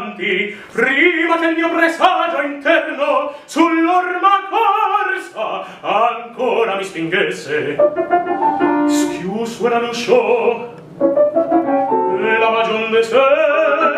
santi prima che il mio presagio interno sull'orma corsa ancora mi spingesse. Schiuso era l'uscio la magion de sé.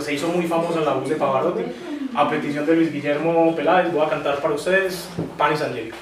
Se hizo muy famosa en la voz de Pavarotti. A petición de Luis Guillermo Peláez voy a cantar para ustedes Panes Angélicos.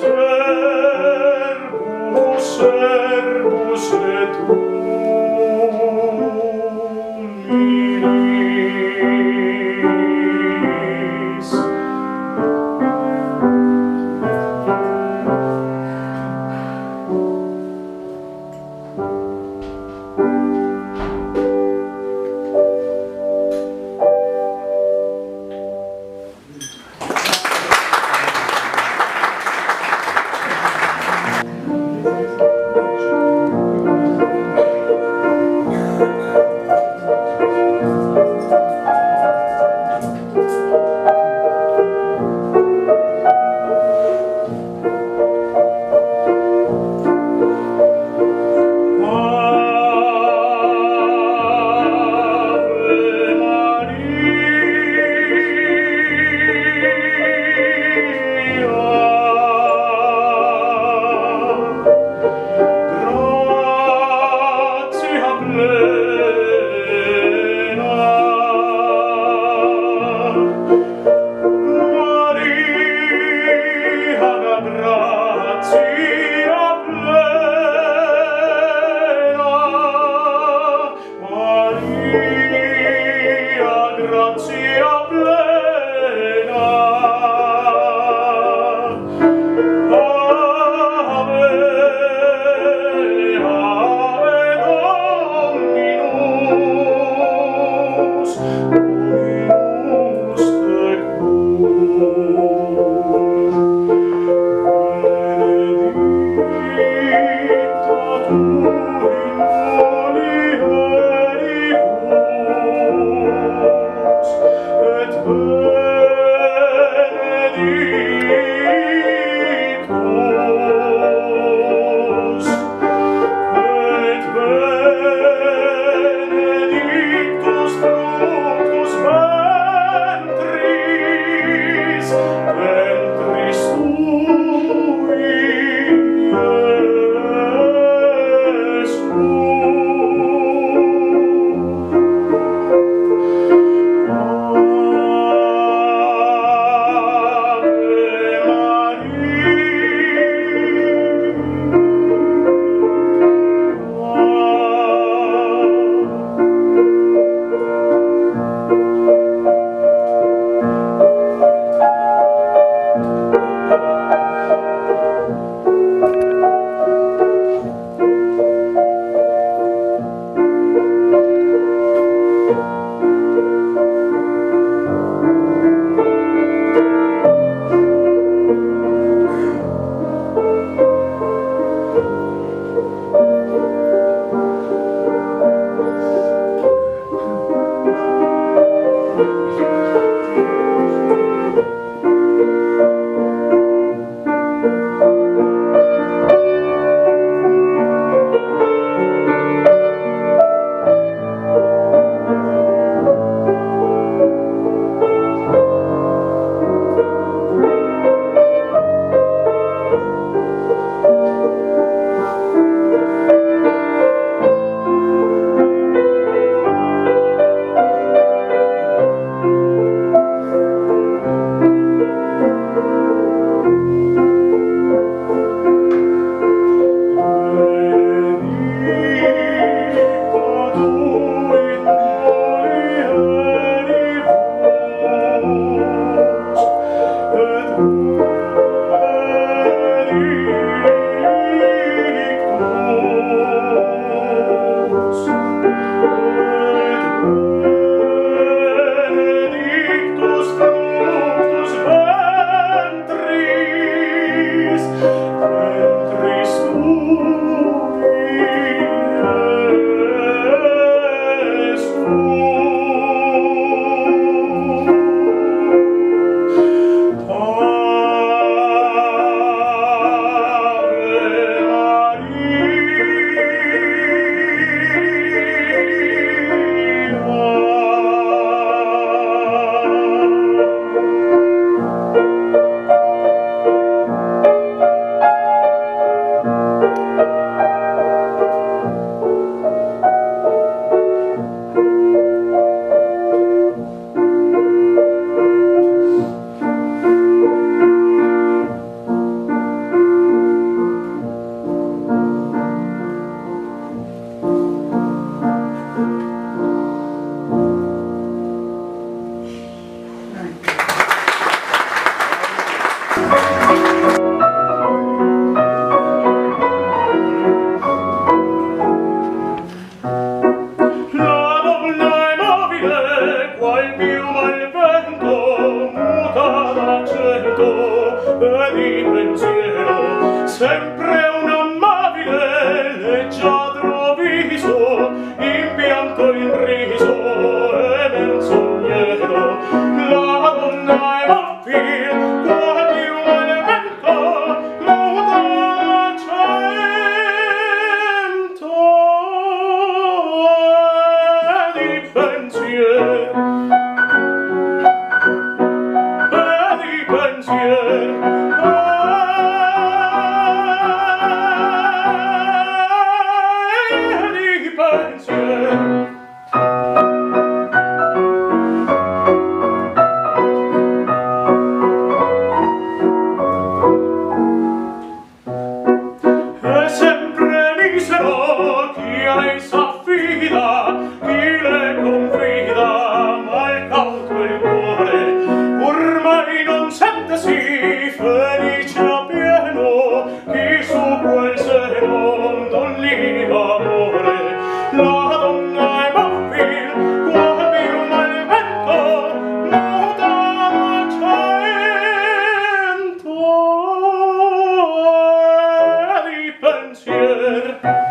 Turn Father. Thank you.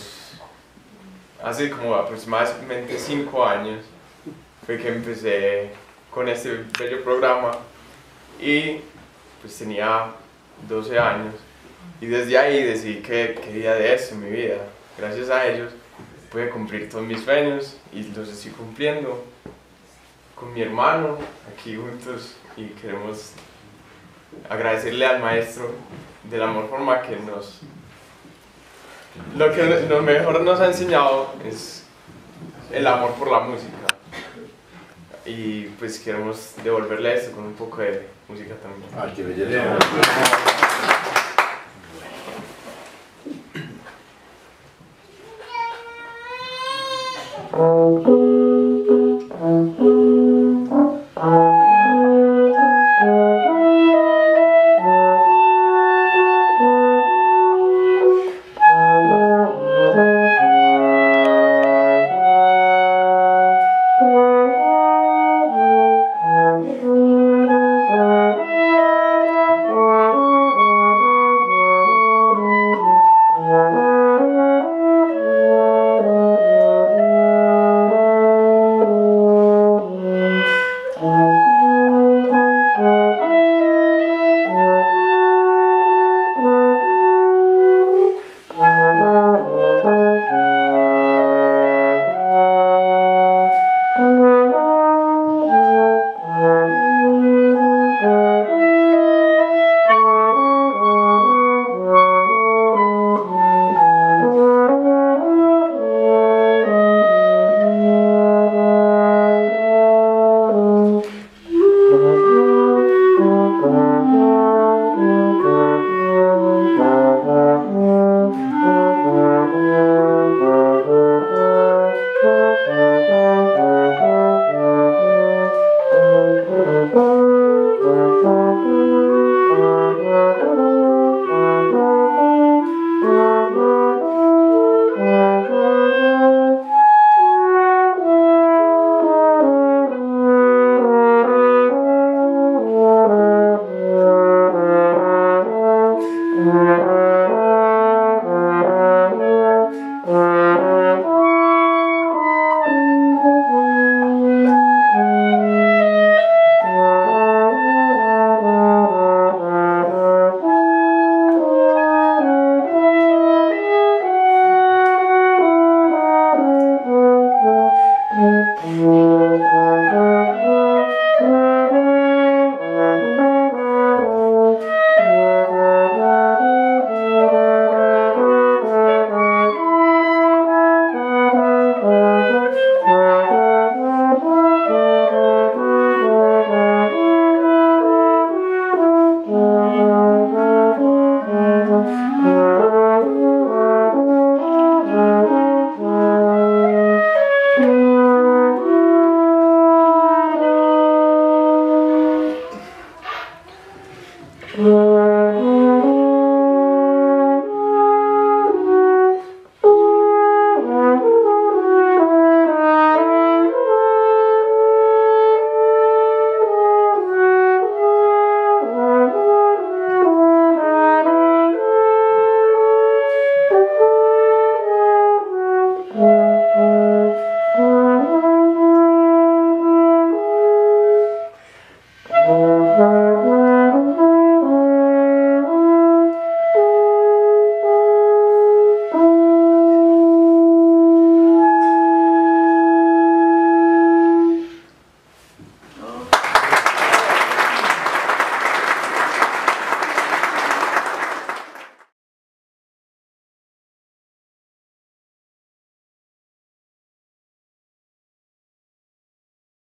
Los, hace como aproximadamente cinco años fue que empecé con este bello programa y pues tenía 12 años y desde ahí decidí que quería de esto en mi vida. Gracias a ellos pude cumplir todos mis sueños y los estoy cumpliendo con mi hermano aquí juntos y queremos agradecerle al maestro de la forma que nos lo que lo mejor nos ha enseñado es el amor por la música. Y pues queremos devolverle esto con un poco de música también. Ay, qué belleza. Thank